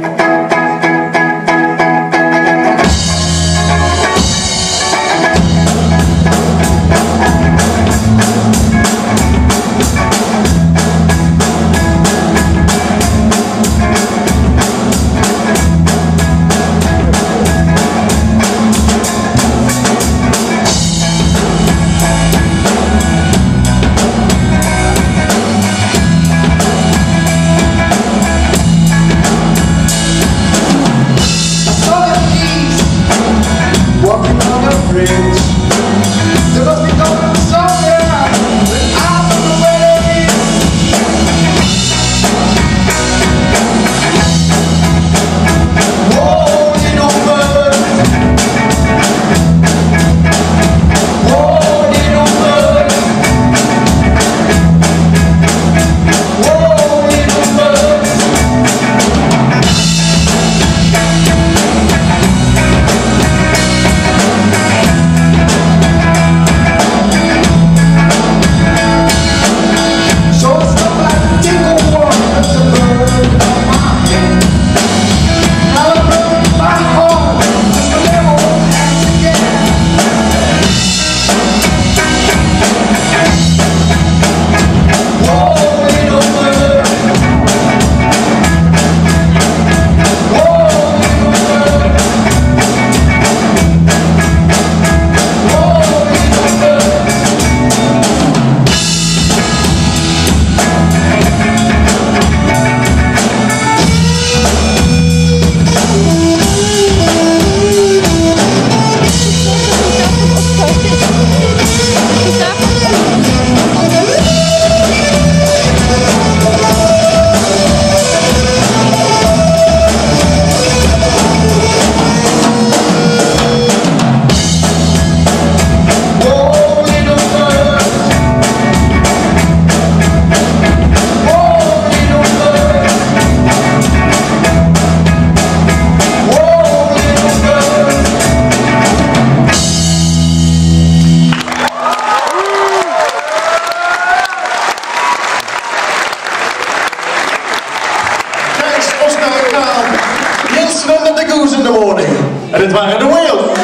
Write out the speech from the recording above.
Sven and Goose in the morning.